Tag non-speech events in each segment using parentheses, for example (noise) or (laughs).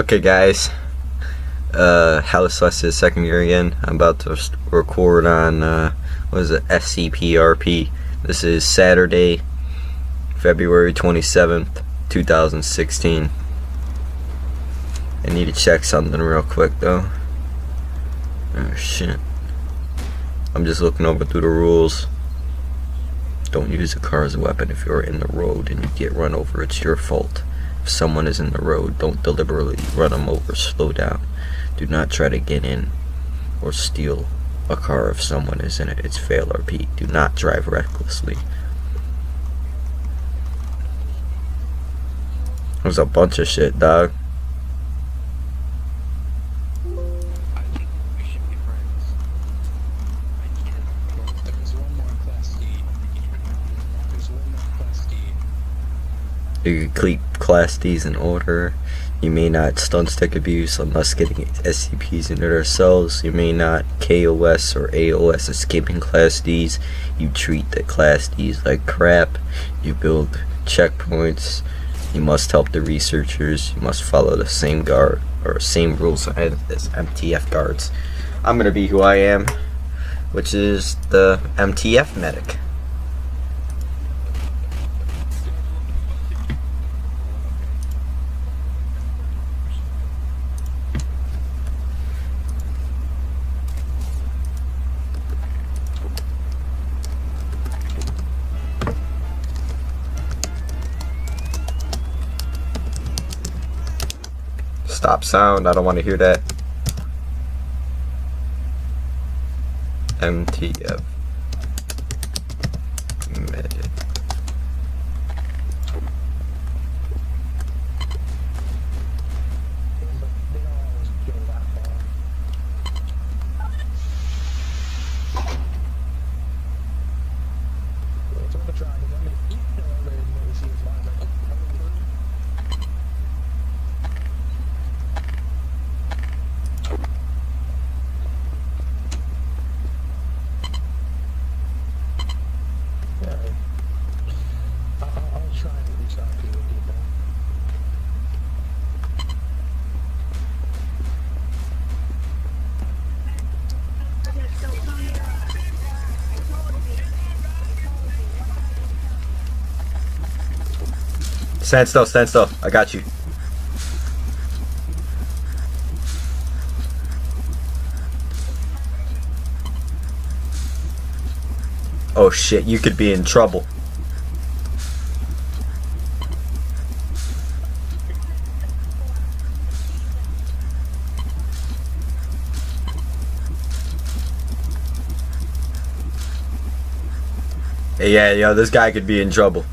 Okay, guys. Uh, House West second year again. I'm about to record on, uh, what is it, SCPRP. This is Saturday, February 27th, 2016. I need to check something real quick, though. Oh, shit. I'm just looking over through the rules. Don't use a car as a weapon if you're in the road and you get run over. It's your fault. Someone is in the road, don't deliberately run them over. Slow down. Do not try to get in or steal a car if someone is in it. It's fail RP. Do not drive recklessly. There's a bunch of shit, dog. You keep Class D's in order. You may not stun stick abuse unless getting SCPs into their cells. You may not KOS or AOS escaping Class D's. You treat the Class D's like crap. You build checkpoints. You must help the researchers. You must follow the same guard or same rules as MTF guards. I'm gonna be who I am, which is the MTF medic. Stop sound, I don't want to hear that. MTF. Stand still, stand still. I got you. Oh shit, you could be in trouble. Yeah, yo, this guy could be in trouble.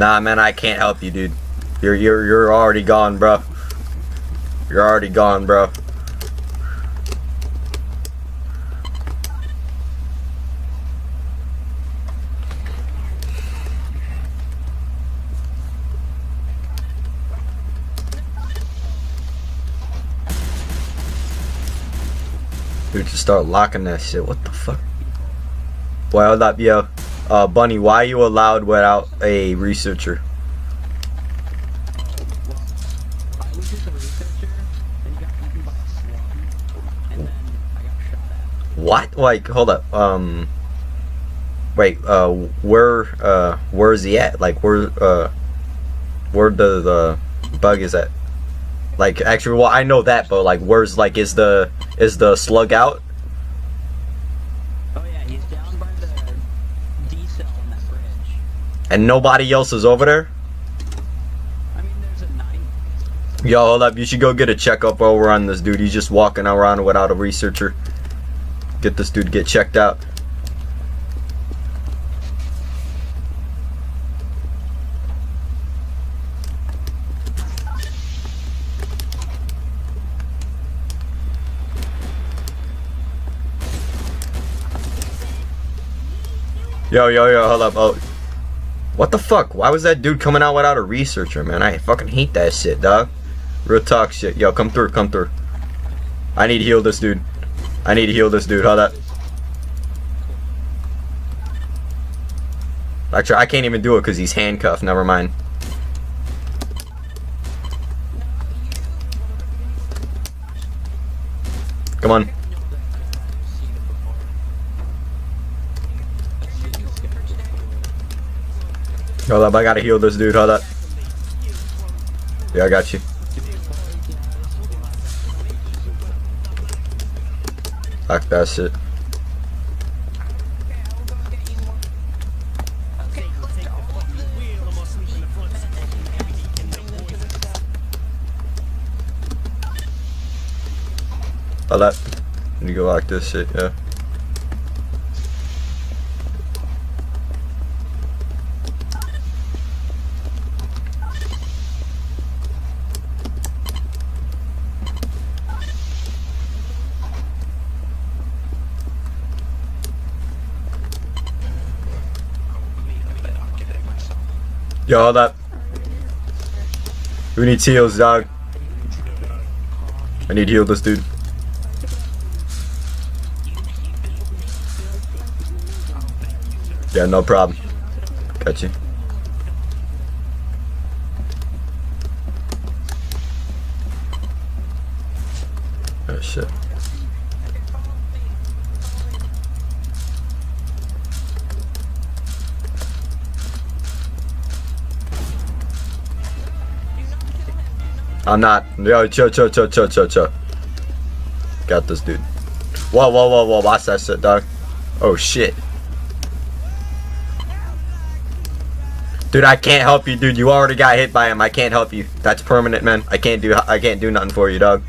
Nah, man, I can't help you, dude. You're you're you're already gone, bro. You're already gone, bro. Dude, just start locking that shit. What the fuck? Well, hold up, yo. Uh, Bunny, why are you allowed without a researcher? What? Like, hold up. Um, wait. Uh, where? Uh, where is he at? Like, where? Uh, where the the bug is at? Like, actually, well, I know that, but like, where's like, is the is the slug out? And nobody else is over there? I mean, there's a nine. Yo, hold up. You should go get a checkup over on this dude. He's just walking around without a researcher. Get this dude get checked out. Yo, yo, yo, hold up. Oh, what the fuck? Why was that dude coming out without a researcher, man? I fucking hate that shit, dog. Real talk shit. Yo, come through, come through. I need to heal this dude. I need to heal this dude. Hold up. Actually, I can't even do it because he's handcuffed. Never mind. Come on. Hold up, I gotta heal this dude. Hold up. Yeah, I got you. Fuck that shit. Hold up. You go like this shit, yeah. Yo, up. Who needs heals, dog? I need to heal this dude. Yeah, no problem. Got you. I'm not. Yo, chill, chill, chill, chill, chill, chill. Got this dude. Whoa, whoa, whoa, whoa. Watch that shit, dog. Oh shit. Dude, I can't help you, dude. You already got hit by him. I can't help you. That's permanent, man. I can't do. I can't do nothing for you, dog.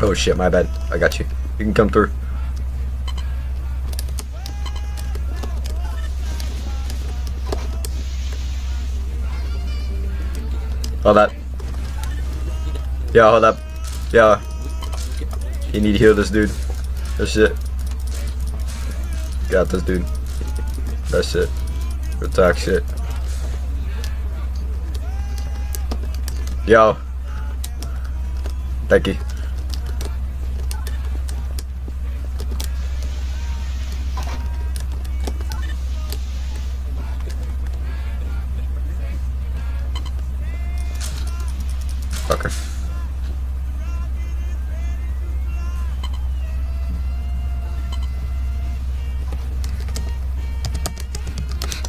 Oh shit, my bad. I got you. You can come through. Hold up. Yo, hold up. Yo. You need to heal this dude. That shit. Got this dude. That shit. Real talk shit. Yo. Thank you.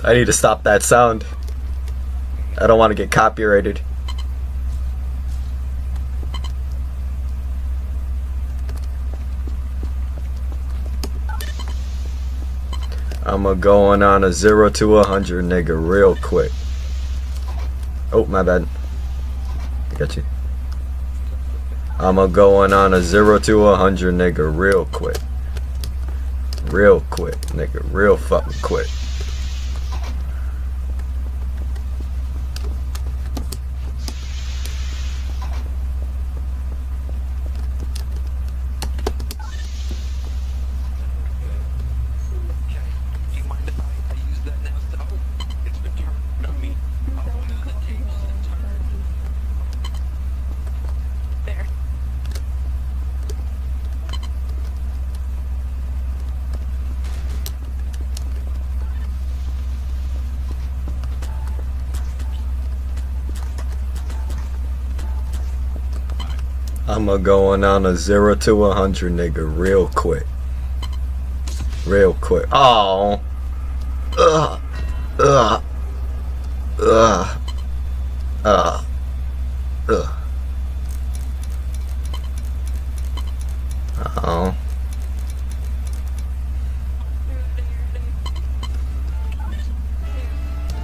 I need to stop that sound. I don't want to get copyrighted. I'm a going on a 0 to a 100 nigga real quick. Oh, my bad. I got you. I'm a going on a 0 to a 100 nigga real quick. Real quick, nigga. Real fucking quick. Do you mind if I, I use that now? So, oh, it's been turned on me. Oh, the tables have turned. There. I'm a going on a 0 to a 100 nigga real quick. Real quick. Oh. Ugh. Ugh. Ugh. Ugh. Ugh. Oh.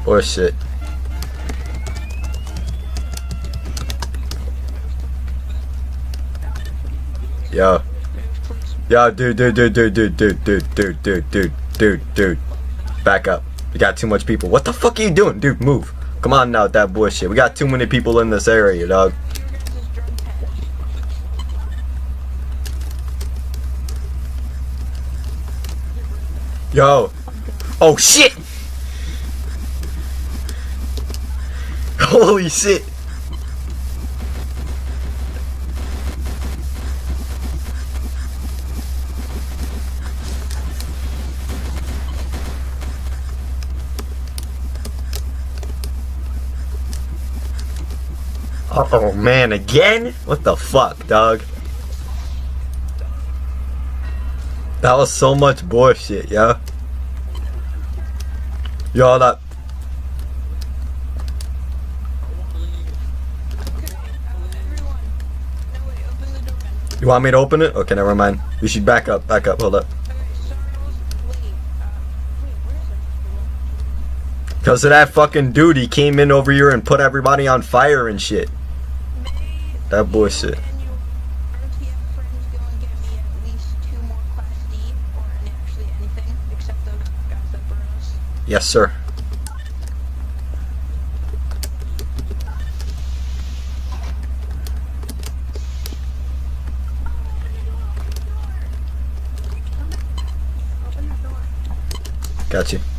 Bullshit. Yo. Yo, dude, dude, dude, dude, dude, dude, dude, dude, dude, dude, dude, dude. Back up. We got too much people. What the fuck are you doing? Dude, move. Come on now with that bullshit. We got too many people in this area, dog. Yo. Oh shit. Holy shit. Oh man, again? What the fuck, dog? That was so much bullshit, yo. Yo, hold up. Everyone. No, wait, open the door. You want me to open it? Okay, never mind. You should back up, back up, hold up. Okay, sorry, I was late. Wait, where is everyone? Because of that fucking dude, he came in over here and put everybody on fire and shit. That bullshit. Yes, sir. Got friends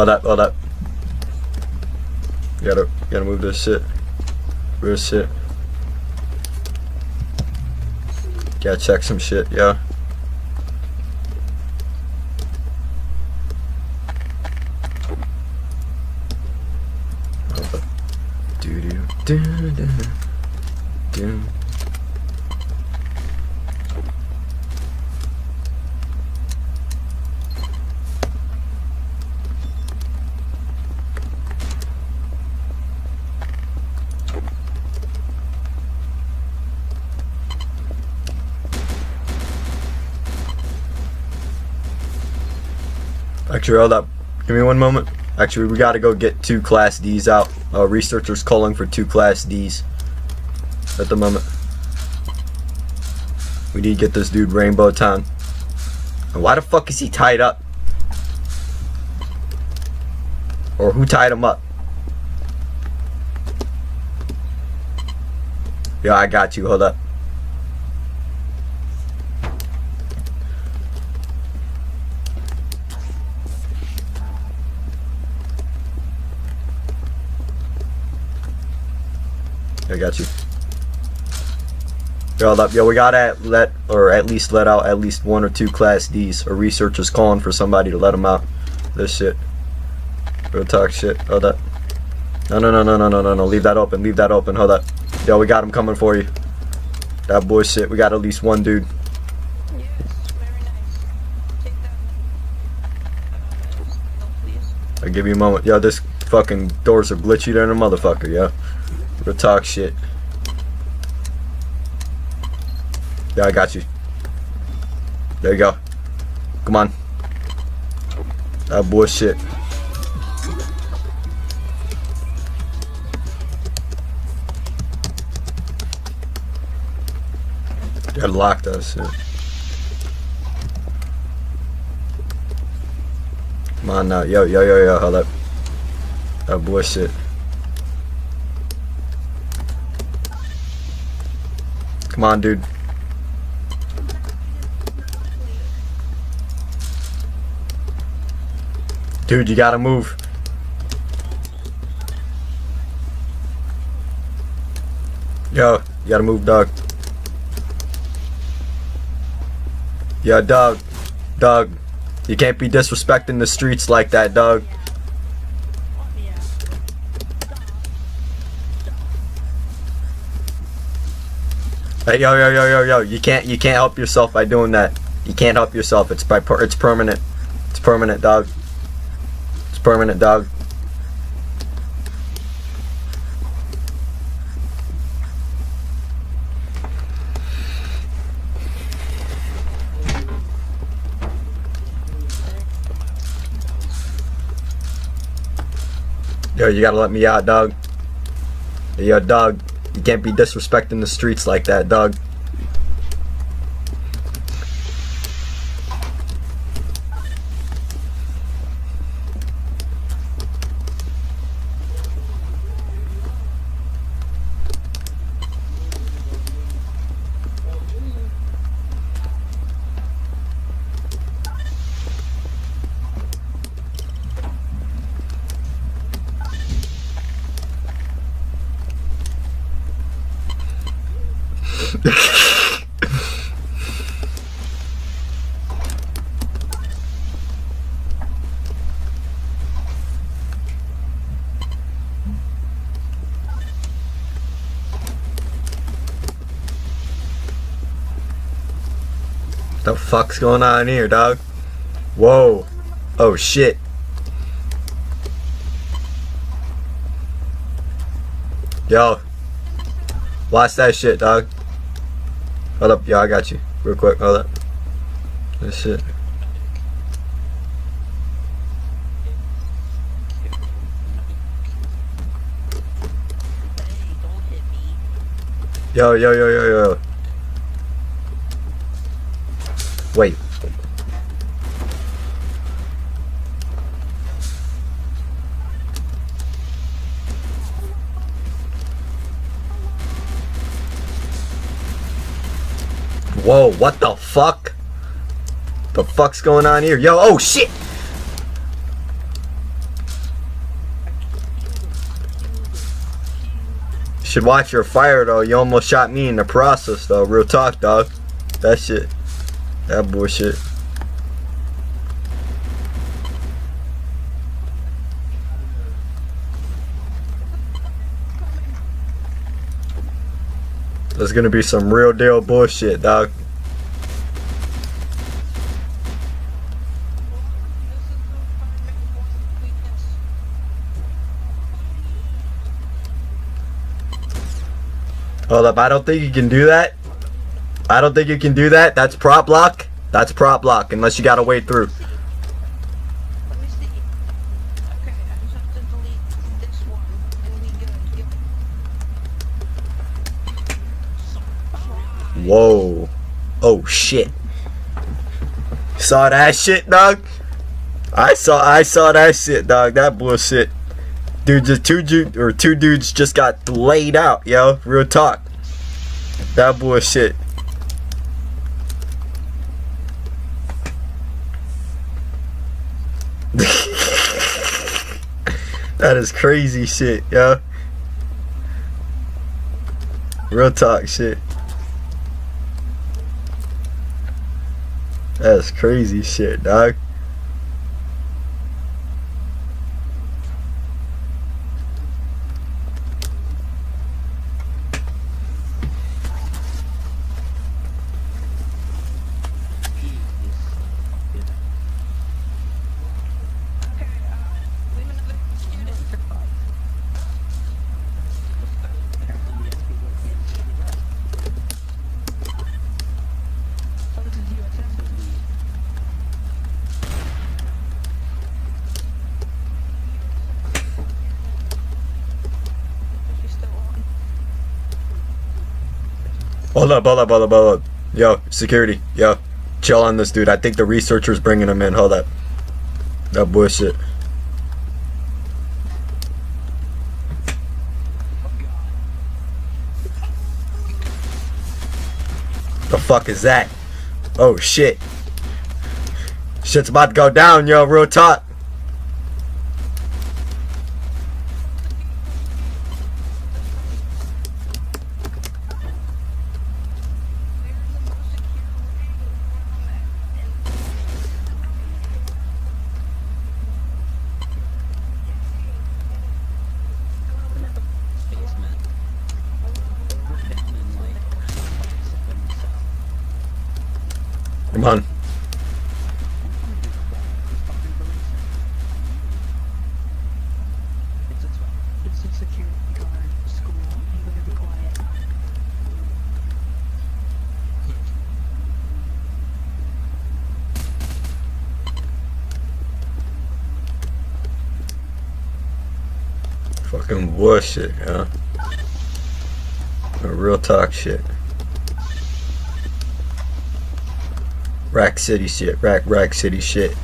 Hold up, hold up. Gotta, gotta move this shit. Real shit. Gotta check some shit, yeah. Do do do do do. Actually, hold up. Give me one moment. Actually, we gotta go get two Class Ds out. Uh, researchers calling for two Class Ds at the moment. We need to get this dude Rainbow Town. And why the fuck is he tied up? Or who tied him up? Yeah, I got you. Hold up. Got you. Yo. Yo, we gotta let, or at least let out at least one or two Class Ds. Or researchers calling for somebody to let them out. This shit. Real talk shit. Hold up. No, no, no, no, no, no, no, no. Leave that open. Leave that open. Hold up. Yo, we got him coming for you. That bullshit. We got at least one dude. Nice. I'll give you a moment. Yo, this fucking doors are glitchy than a motherfucker, yo. Real talk shit. Yeah, I got you. There you go. Come on. That bullshit. Got locked us. Come on now. Yo, yo, yo, yo. Hold up. That bullshit. Come on, dude. Dude, you gotta move. Yo, you gotta move, dog. Yo, dog. Dog. You can't be disrespecting the streets like that, dog. Hey, yo, yo, yo, yo, yo! You can't, you can't help yourself by doing that. You can't help yourself. It's by, per- it's permanent. It's permanent, dog. It's permanent, dog. Yo, you gotta let me out, dog. Yo, dog. You can't be disrespecting the streets like that, dog. What the fuck's going on here, dog? Whoa. Oh shit. Yo. Watch that shit, dog. Hold up, yo, I got you. Real quick, hold up. This shit. Yo, yo, yo, yo, yo. Wait. Whoa, what the fuck? The fuck's going on here? Yo, oh shit! Should watch your fire though. You almost shot me in the process though. Real talk, dog. That shit. That bullshit. There's gonna be some real deal bullshit, dog. Hold up, I don't think you can do that. I don't think you can do that. That's prop block. That's prop block, unless you through. Have to good. Yep. Whoa. Oh shit. Saw that shit, dog? I saw I saw that shit, dog. That bullshit. Dude, just two dude or two dudes just got laid out, yo. Real talk. That bullshit. (laughs) that is crazy shit, yo. Real talk shit. That's crazy shit, dog. Okay, uh, leave another student. So this is USM. Is she still on? Hold up, hold up, hold up, hold up. Yo, security. Yo, chill on this dude. I think the researcher's bringing him in. Hold up. That bullshit. The fuck is that? Oh shit. Shit's about to go down, yo. Real talk. They're in the most secure ring. Basement. Down in like something south. Come on. It's a, it's a security guard school. You better be quiet. Fucking bullshit, yo. Real talk shit. Rack City shit. Rack Rack City shit.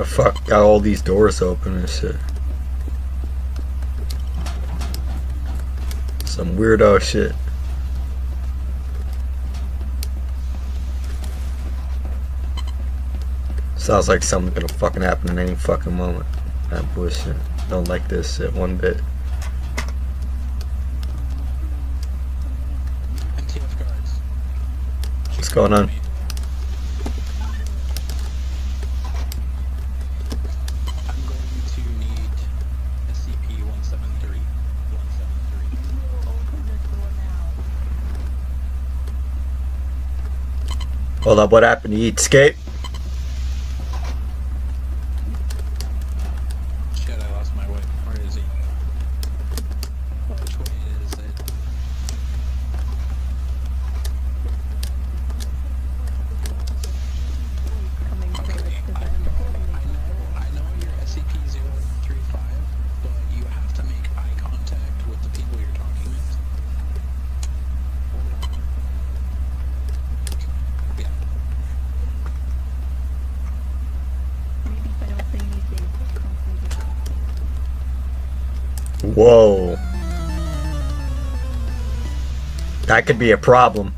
The fuck got all these doors open and shit. Some weirdo shit. Sounds like something's gonna fucking happen in any fucking moment. That bullshit. Don't like this shit one bit. What's going on? I'm going to need SCP-173. 173. Hold up, what happened? You escape? That could be a problem.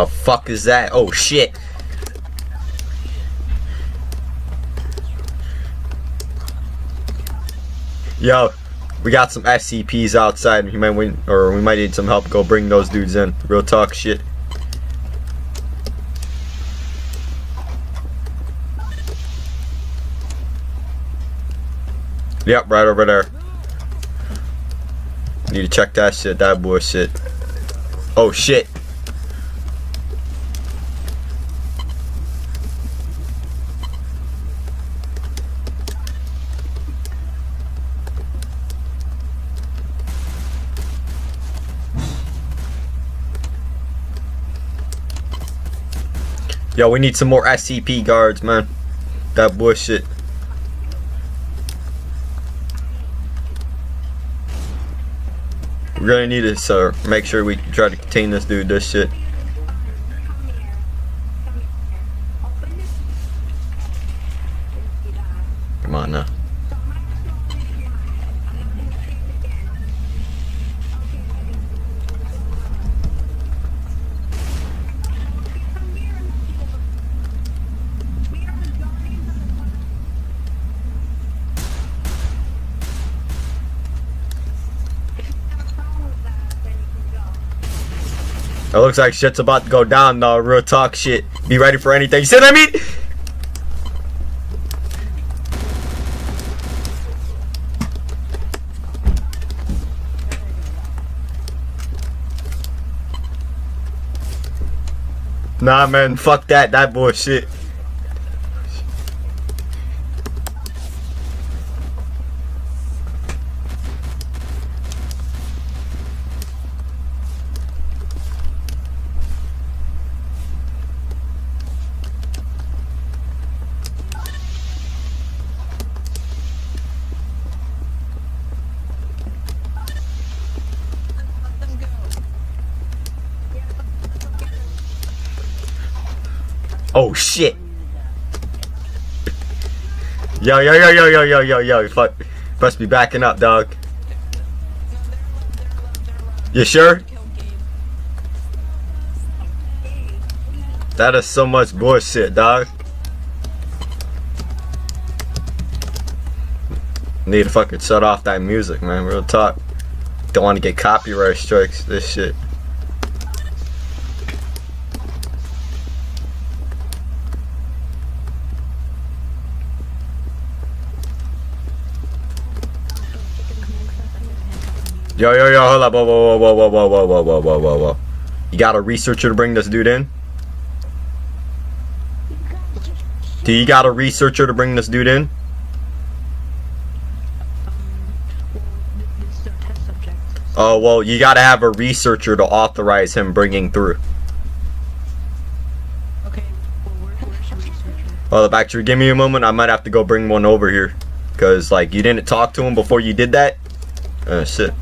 The fuck is that? Oh shit. Yo, we got some SCPs outside. We might win, or we might need some help. Go bring those dudes in. Real talk shit. Yep, right over there. Need to check that shit. That bullshit. Oh shit. Yo, we need some more SCP guards, man. That bullshit. We really need to so make sure we try to contain this dude, this shit. Come on now. It looks like shit's about to go down though. Real talk shit. Be ready for anything. See what I mean? Nah, man. Fuck that. That bullshit. Oh shit. Yo, yo, yo, yo, yo, yo, yo, yo. Fuck. Must be backing up, dog. You sure? That is so much bullshit, dog. Need to fucking shut off that music, man. Real talk. Don't want to get copyright strikes. This shit. Yo, yo, yo, hold up. Whoa, whoa, whoa, whoa, whoa, whoa, whoa, whoa, whoa, whoa, whoa. You got a researcher to bring this dude in? Do you got a researcher to bring this dude in? Um, well, th- this is our test subject. Oh, well, you gotta have a researcher to authorize him bringing through. Okay, well, where, where's your researcher? Hold actually, give me a moment. I might have to go bring one over here. Because, like, you didn't talk to him before you did that? Uh, shit.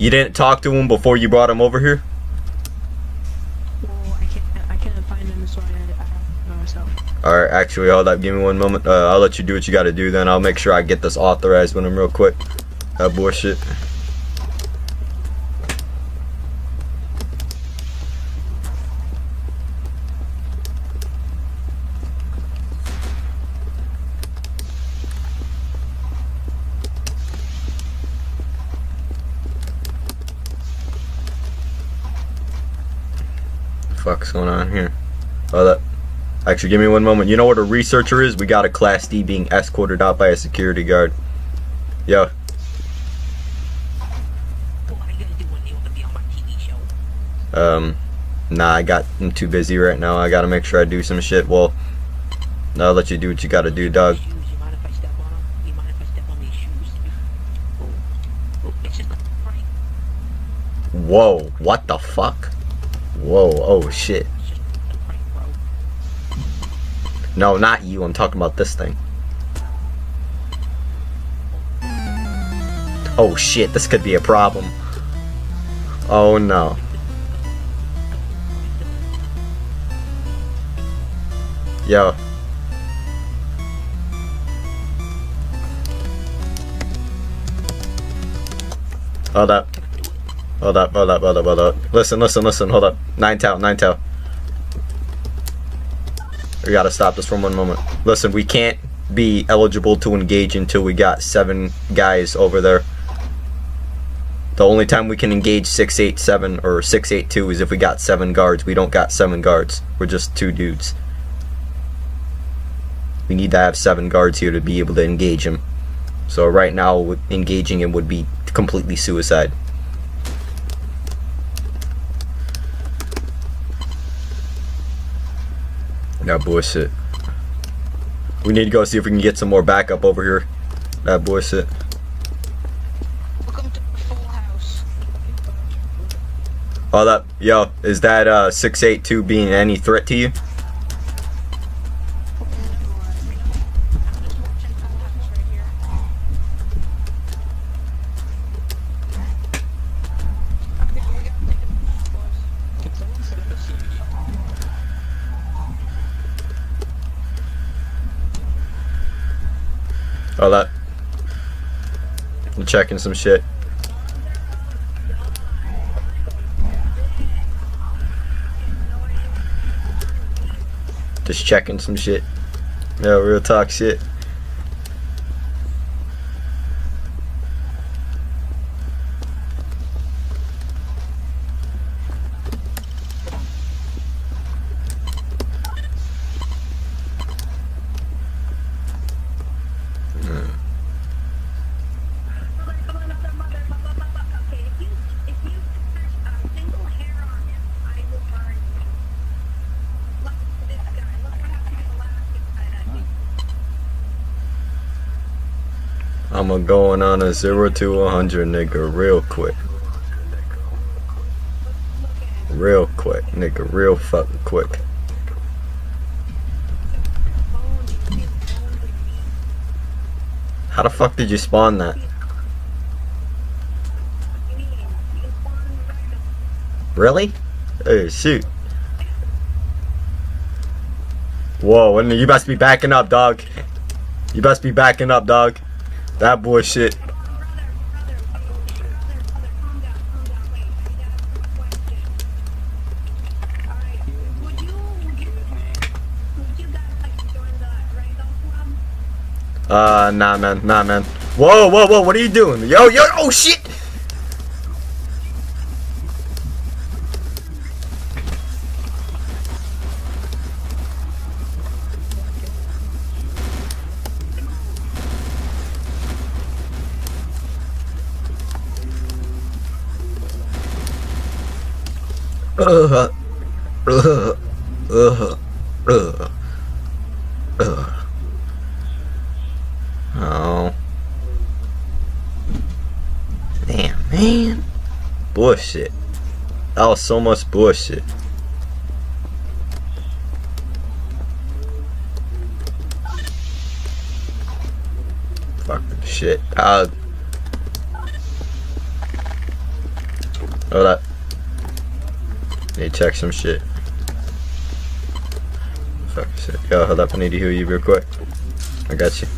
You didn't talk to him before you brought him over here? Well, I can't, I can't find him, so I, I have to myself. Alright, actually, hold up. Give me one moment. Uh, I'll let you do what you gotta do then. I'll make sure I get this authorized with him real quick. That bullshit. Fuck's going on here? Hold up. Actually, give me one moment. You know what a researcher is? We got a Class D being escorted out by a security guard. Yo, um, nah, I got, I'm too busy right now. I gotta make sure I do some shit. Well, I'll let you do what you gotta do, dog. Oh, oh. Whoa, what the fuck? Whoa, oh shit. No, not you. I'm talking about this thing. Oh shit, this could be a problem. Oh no. Yo. Hold up. Hold up, hold up, hold up, hold up. Listen, listen, listen, hold up. Nine tail, nine tail. We gotta stop this for one moment. Listen, we can't be eligible to engage until we got seven guys over there. The only time we can engage 687 or 682 is if we got seven guards. We don't got seven guards. We're just two dudes. We need to have seven guards here to be able to engage him. So right now, engaging him would be completely suicide. That bullshit. We need to go see if we can get some more backup over here. That bullshit. Welcome to Full House. Hold up. Yo, is that uh 682 being any threat to you? I'm just watching Full House right here. Okay, we gotta take it, boys. Can someone set up a CD? Hold up. I'm checking some shit. Just checking some shit. Yo, real talk shit. I'm a going on a 0 to 100 nigga real quick. Real quick, nigga, real fucking quick. How the fuck did you spawn that? Really? Hey, shoot. Whoa, you must be backing up, dog. You must be backing up, dog. That bullshit. Uh, nah, man, nah, man. Whoa, whoa, whoa, what are you doing? Yo, yo, oh shit! Oh. Damn, man. Bullshit. That was so much bullshit. Fucking shit. Uh, hold up. To check some shit. Fuck shit. Yo, hold up. I need to hear you real quick. I got you.